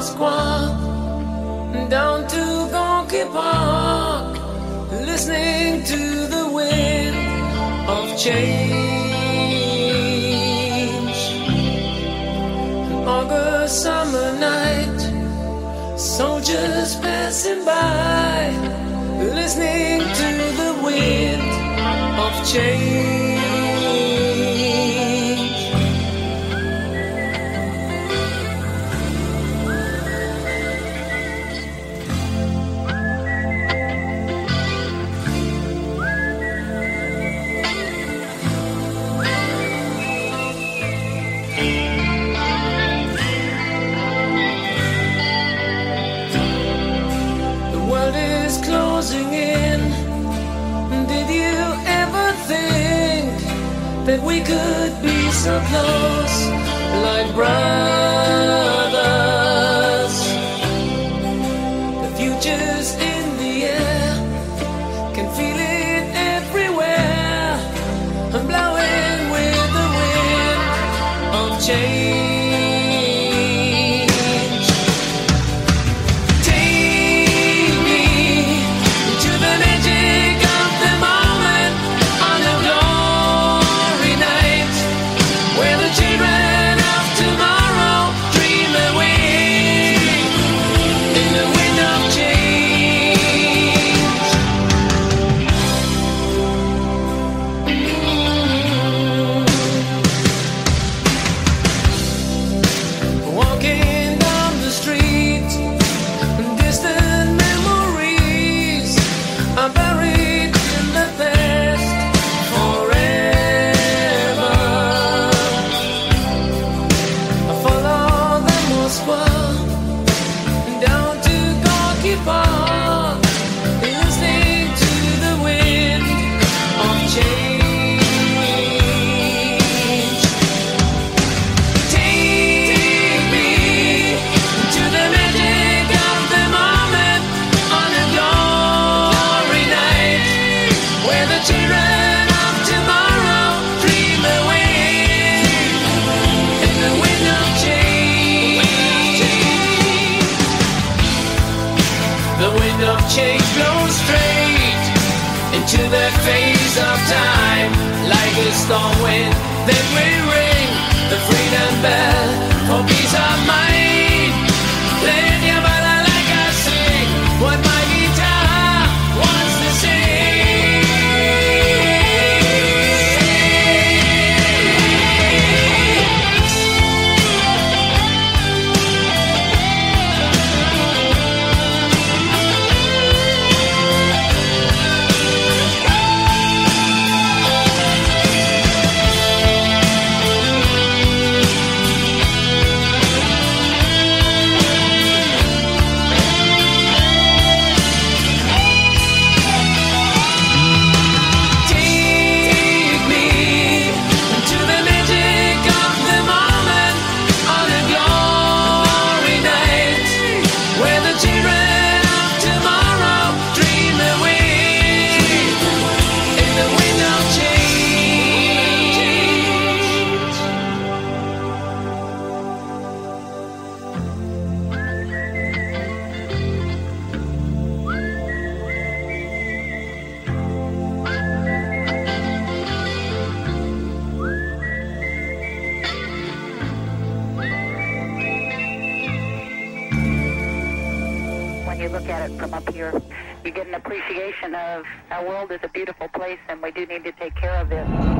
Moskva down to Gorky Park, listening to the wind of change. An August summer night, soldiers passing by, listening to the wind of change. Is closing in. Did you ever think that we could be so close, storm wind that will ring the freedom bell for peace of mind. At it from up here, you get an appreciation of our world is a beautiful place and we do need to take care of it.